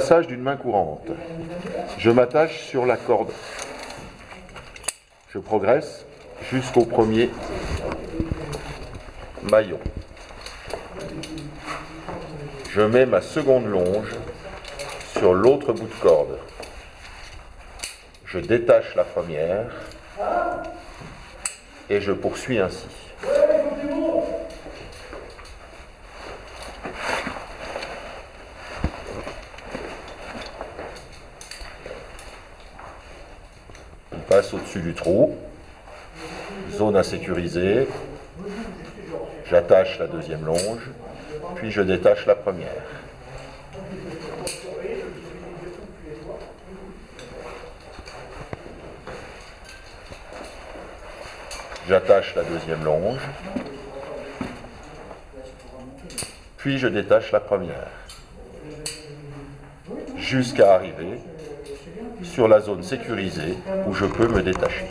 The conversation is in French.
D'une main courante. Je m'attache sur la corde. Je progresse jusqu'au premier maillon. Je mets ma seconde longe sur l'autre bout de corde. Je détache la première et je poursuis ainsi. Passe au-dessus du trou, zone à sécuriser. J'attache la deuxième longe, puis je détache la première. J'attache la deuxième longe, puis je détache la première, jusqu'à arriver sur la zone sécurisée où je peux me détacher.